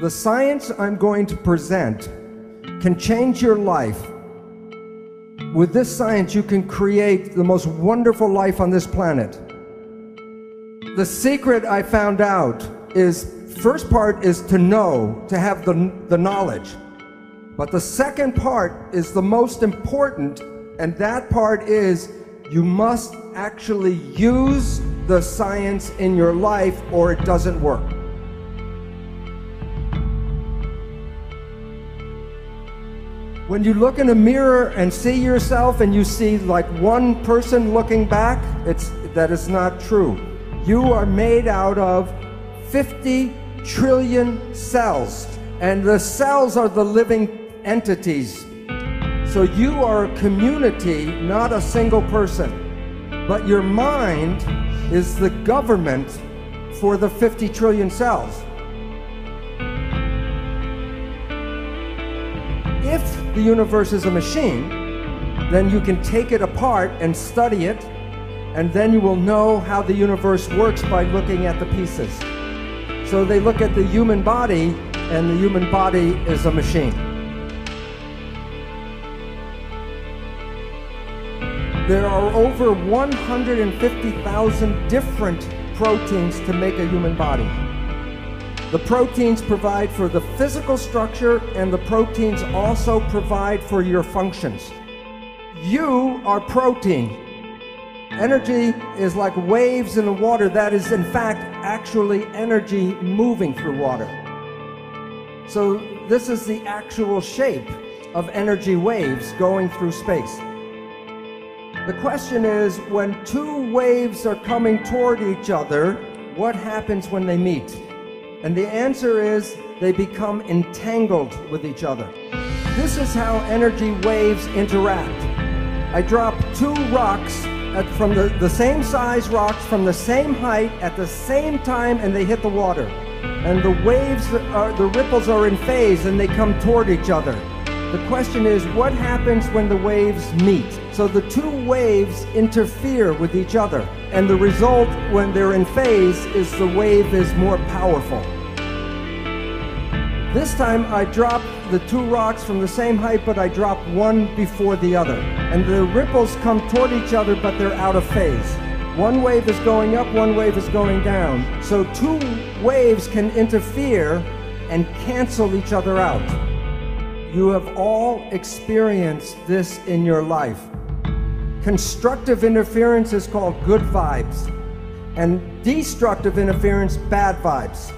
The science I'm going to present can change your life. With this science, you can create the most wonderful life on this planet. The secret I found out is first part is to know, to have the, the knowledge. But the second part is the most important, and that part is you must actually use the science in your life or it doesn't work. When you look in a mirror and see yourself and you see like one person looking back, it's that is not true. You are made out of 50 trillion cells, and the cells are the living entities. So you are a community, not a single person. But your mind is the government for the 50 trillion cells. The universe is a machine, then you can take it apart and study it, and then you will know how the universe works by looking at the pieces. So they look at the human body, and the human body is a machine. There are over 150,000 different proteins to make a human body. The proteins provide for the physical structure, and the proteins also provide for your functions. You are protein. Energy is like waves in the water that is, in fact, actually energy moving through water. So, this is the actual shape of energy waves going through space. The question is when two waves are coming toward each other, what happens when they meet? And the answer is they become entangled with each other. This is how energy waves interact. I drop two rocks at, from the, the same size rocks from the same height at the same time and they hit the water. And the waves, are, the ripples are in phase and they come toward each other. The question is what happens when the waves meet? So the two waves interfere with each other. And the result when they're in phase is the wave is more powerful. This time I drop the two rocks from the same height, but I drop one before the other. And the ripples come toward each other, but they're out of phase. One wave is going up, one wave is going down. So two waves can interfere and cancel each other out. You have all experienced this in your life. Constructive interference is called good vibes, and destructive interference, bad vibes.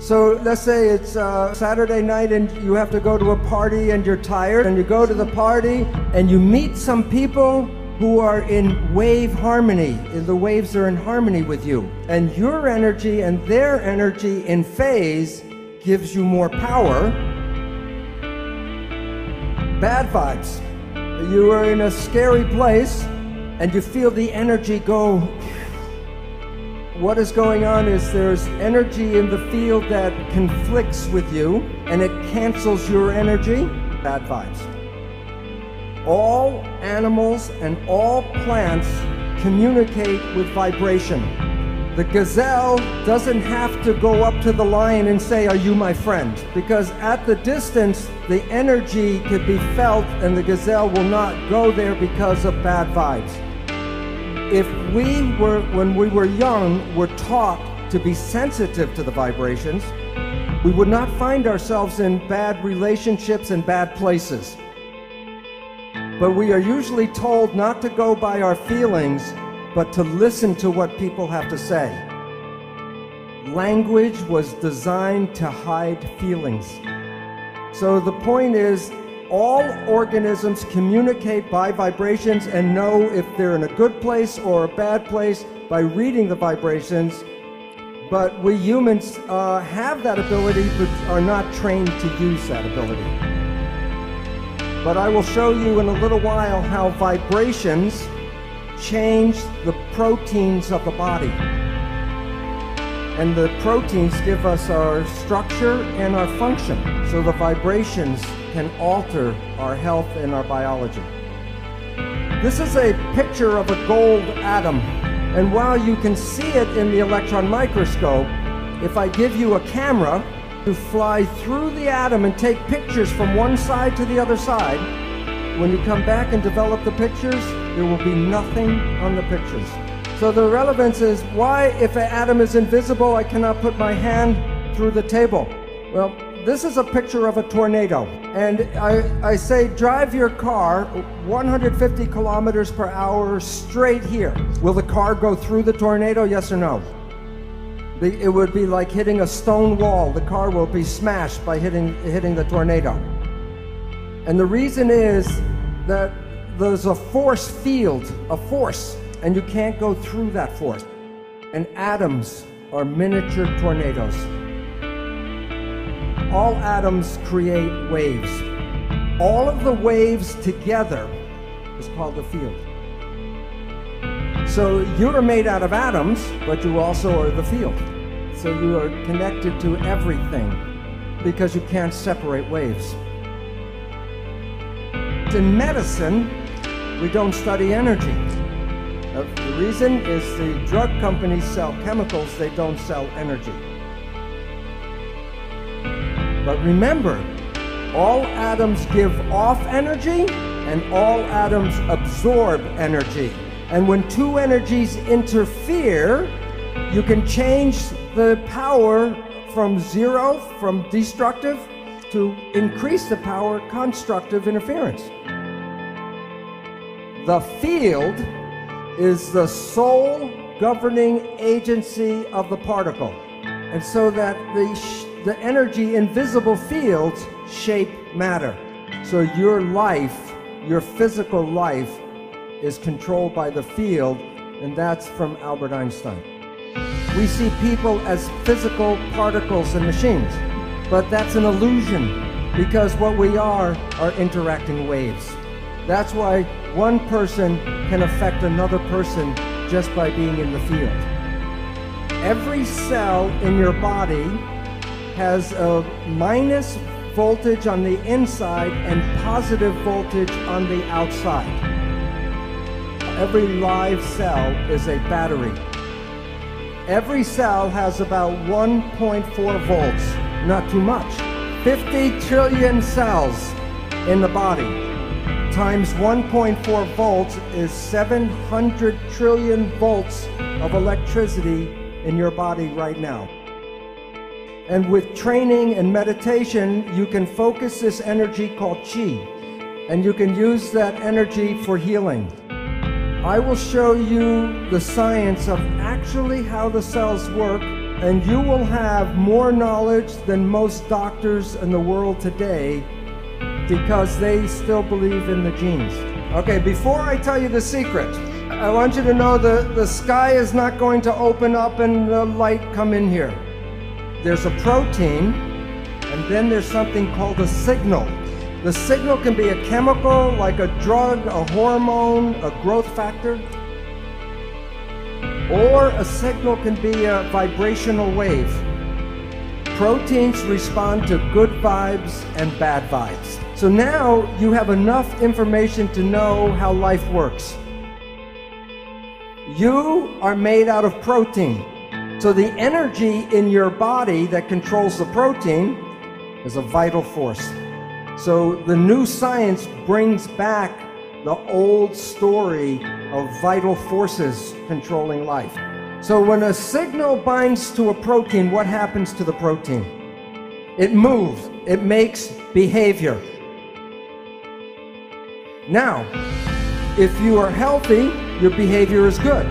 So let's say it's uh, Saturday night and you have to go to a party and you're tired, and you go to the party and you meet some people who are in wave harmony. The waves are in harmony with you. And your energy and their energy in phase gives you more power. Bad vibes. You are in a scary place and you feel the energy go. What is going on is there's energy in the field that conflicts with you and it cancels your energy. Bad vibes. All animals and all plants communicate with vibration. The gazelle doesn't have to go up to the lion and say, Are you my friend? Because at the distance, the energy could be felt, and the gazelle will not go there because of bad vibes. If we were, when we were young, were taught to be sensitive to the vibrations, we would not find ourselves in bad relationships and bad places. But we are usually told not to go by our feelings but to listen to what people have to say. Language was designed to hide feelings. So the point is, all organisms communicate by vibrations and know if they're in a good place or a bad place by reading the vibrations. But we humans uh, have that ability but are not trained to use that ability. But I will show you in a little while how vibrations change the proteins of the body. And the proteins give us our structure and our function. So the vibrations can alter our health and our biology. This is a picture of a gold atom. And while you can see it in the electron microscope, if I give you a camera to fly through the atom and take pictures from one side to the other side, when you come back and develop the pictures, there will be nothing on the pictures. So the relevance is why, if an atom is invisible, I cannot put my hand through the table. Well, this is a picture of a tornado. And I, I say drive your car 150 kilometers per hour straight here. Will the car go through the tornado? Yes or no? It would be like hitting a stone wall. The car will be smashed by hitting, hitting the tornado. And the reason is that there's a force field, a force, and you can't go through that force. And atoms are miniature tornadoes. All atoms create waves. All of the waves together is called a field. So you're made out of atoms, but you also are the field. So you are connected to everything because you can't separate waves. In medicine, we don't study energy. Uh, the reason is the drug companies sell chemicals, they don't sell energy. But remember, all atoms give off energy and all atoms absorb energy. And when two energies interfere, you can change the power from zero, from destructive, to increase the power of constructive interference. The field is the sole governing agency of the particle. And so that the the energy invisible fields shape matter. So your life, your physical life, is controlled by the field, and that's from Albert Einstein. We see people as physical particles and machines, but that's an illusion because what we are are interacting waves. That's why one person can affect another person just by being in the field. Every cell in your body has a minus voltage on the inside and positive voltage on the outside. Every live cell is a battery. Every cell has about 1.4 volts, not too much. 50 trillion cells in the body times 1.4 volts is 700 trillion volts of electricity in your body right now. And with training and meditation, you can focus this energy called chi, and you can use that energy for healing. I will show you the science of actually how the cells work, and you will have more knowledge than most doctors in the world today because they still believe in the genes. Okay, before I tell you the secret, I want you to know that the sky is not going to open up and the light come in here there's a protein, and then there's something called a signal. The signal can be a chemical, like a drug, a hormone, a growth factor, or a signal can be a vibrational wave. Proteins respond to good vibes and bad vibes. So now you have enough information to know how life works. You are made out of protein. So the energy in your body that controls the protein is a vital force. So the new science brings back the old story of vital forces controlling life. So when a signal binds to a protein, what happens to the protein? It moves, it makes behavior. Now, if you are healthy, your behavior is good.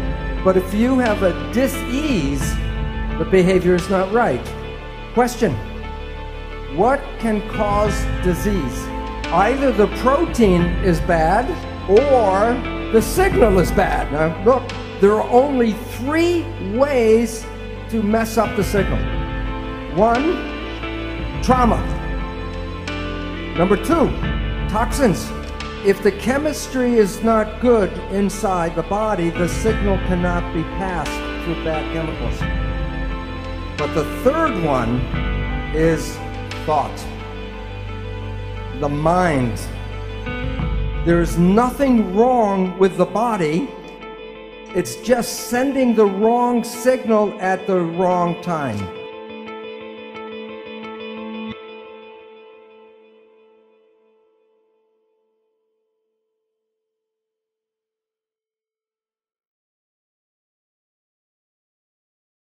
But if you have a dis-ease, the behavior is not right. Question. What can cause disease? Either the protein is bad or the signal is bad. Now, look, there are only three ways to mess up the signal. One, trauma. Number two, toxins. If the chemistry is not good inside the body, the signal cannot be passed through bad chemicals. But the third one is thought, the mind. There is nothing wrong with the body, it's just sending the wrong signal at the wrong time.